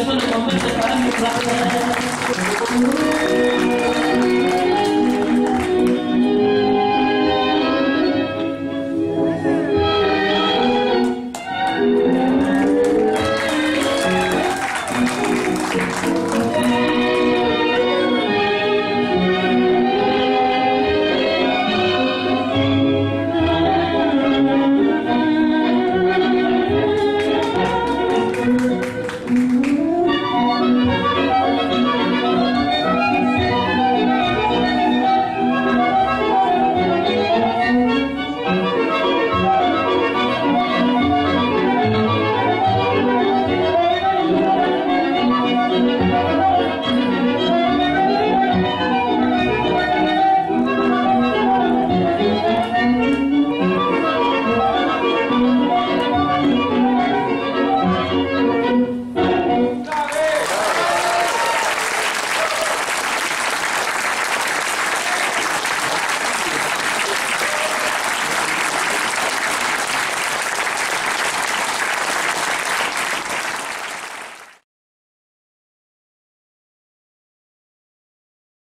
我们的人民快乐。